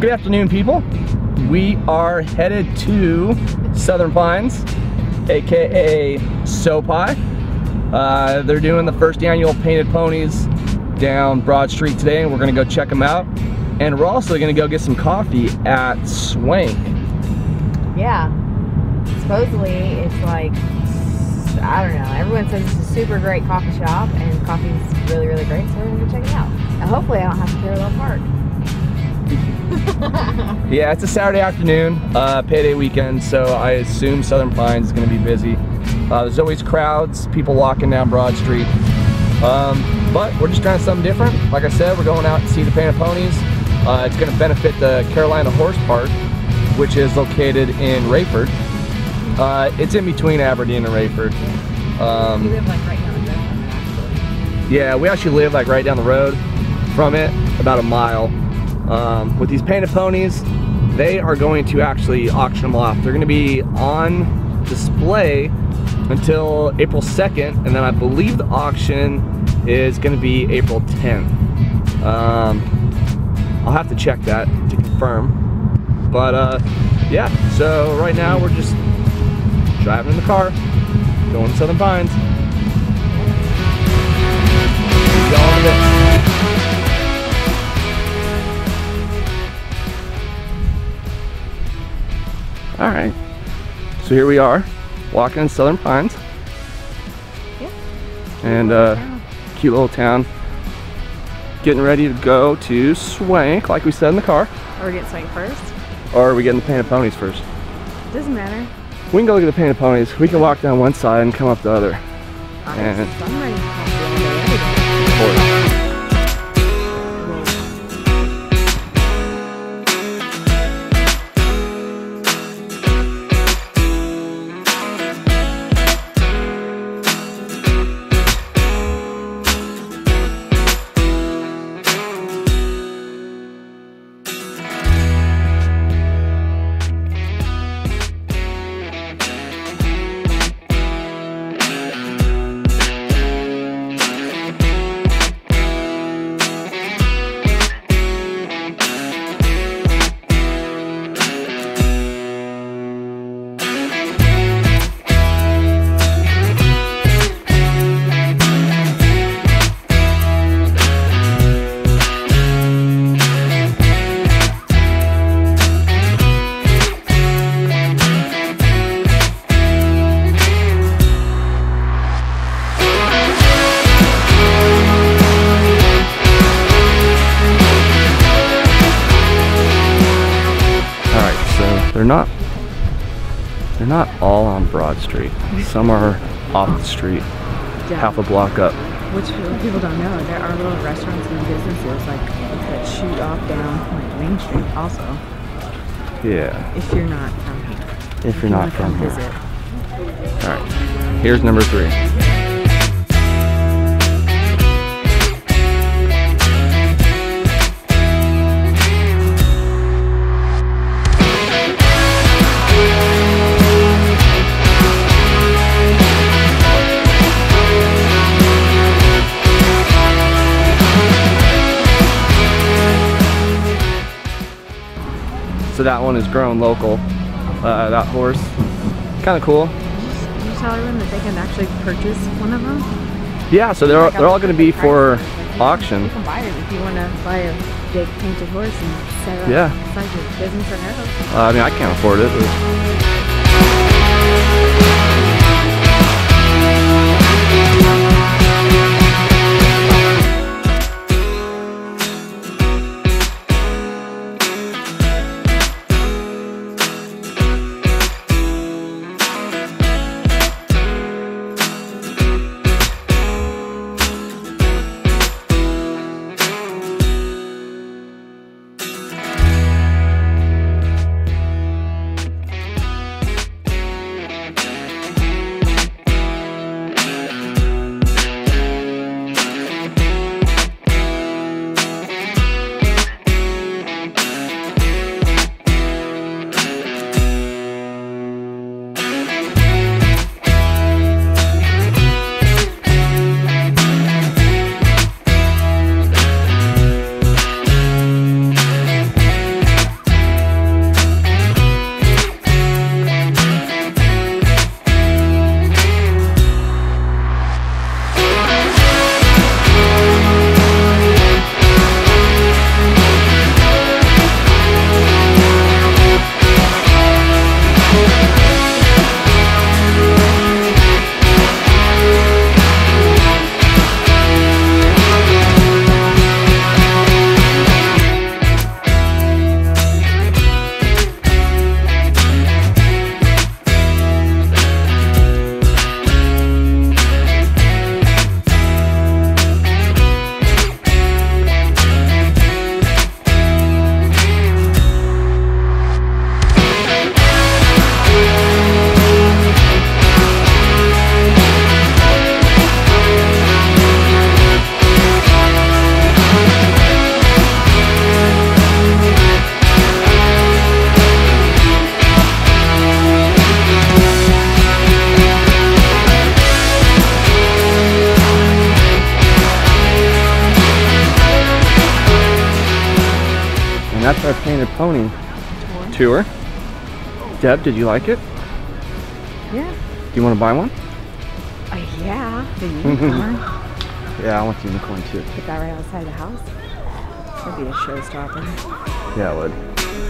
Good afternoon, people. We are headed to Southern Pines, aka SoPi. Uh, they're doing the first annual Painted Ponies down Broad Street today, and we're gonna go check them out. And we're also gonna go get some coffee at Swank. Yeah. Supposedly it's like I don't know. Everyone says it's a super great coffee shop and coffee's really, really great, so we're gonna go check it out. And hopefully I don't have to parallel park. Yeah, it's a Saturday afternoon, uh, payday weekend, so I assume Southern Pines is going to be busy. Uh, there's always crowds, people walking down Broad Street. Um, but we're just trying something different. Like I said, we're going out to see the Painted Ponies. Uh, it's going to benefit the Carolina Horse Park, which is located in Raeford. Uh, it's in between Aberdeen and Raeford. Um, You live like right down the road actually. yeah, we actually live like right down the road from it, about a mile. Um, with these painted ponies, they are going to actually auction them off. They're going to be on display until April 2nd, and then I believe the auction is going to be April 10th. Um, I'll have to check that to confirm. But uh, yeah, so right now we're just driving in the car, going to Southern Pines. All right. So here we are, walking in Southern Pines. Yeah. And uh, cute little town. Getting ready to go to Swank, like we said in the car. Are we getting Swank first? Or are we getting the painted ponies first? Doesn't matter. We can go look at the painted ponies. We can walk down one side and come up the other. Honestly, And- not they're not all on Broad Street. Some are off the street, Yeah. half a block up. Which people don't know, there are little restaurants and businesses like that shoot off down like Main Street also. Yeah, If you're not from here. if you're you not from here. visit. All right, here's number three. So that one is grown local. Uh, that horse, kind of cool. Did you tell everyone that they can actually purchase one of them? Yeah, so they're, Like, they're all going to be for Like, auction. You can buy it if you want to buy a big painted horse and set up Yeah. your business or house. Uh, I mean, I can't afford it. That's our painted pony tour. Deb, did you like it? Yeah. Do you want to buy one? Uh, yeah. The unicorn. Yeah, I want the unicorn too. Put that right outside the house. That'd be a showstopper. Yeah, it would.